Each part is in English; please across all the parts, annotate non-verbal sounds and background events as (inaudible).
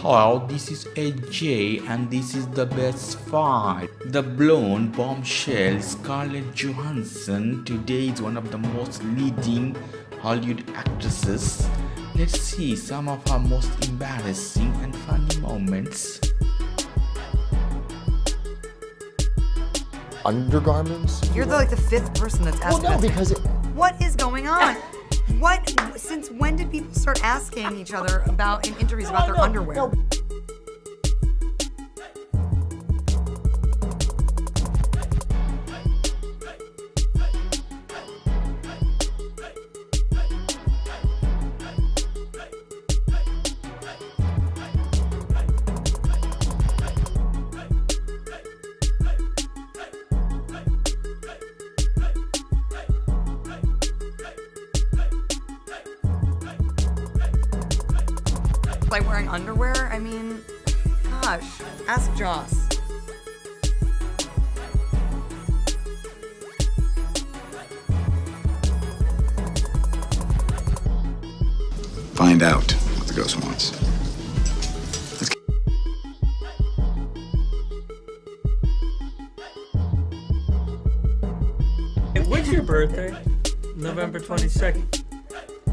Hello, this is AJ and this is the best five. The blonde bombshell Scarlett Johansson today is one of the most leading Hollywood actresses. Let's see some of her most embarrassing and funny moments. undergarments. You're the, like the fifth person that's asked. Well, asked no, because it, What is going on? What? Since when did people start asking each other about in interviews about their underwear? No. Like wearing underwear? I mean, gosh, ask Joss. Find out what the ghost wants. Let's When's your birthday? November 22nd.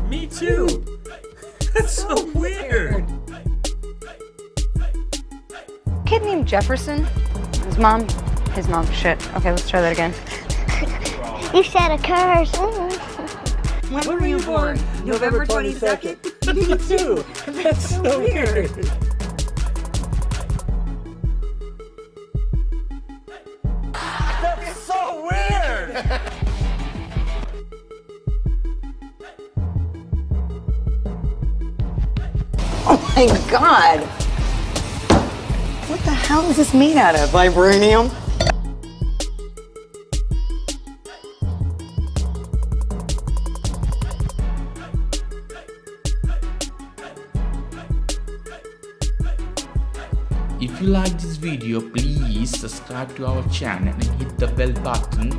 Me too. (laughs) That's so weird. Kid named Jefferson. His mom, his mom, shit. Okay, let's try that again. You said a curse. When, were you born? November 22nd? Me too. That's so weird. That's so weird. Oh my god! What the hell is this made out of? Vibranium? If you like this video, please subscribe to our channel and hit the bell button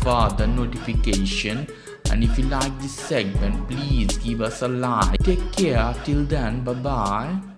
for the notification. And if you like this segment, please give us a like. Take care. Till then, bye bye.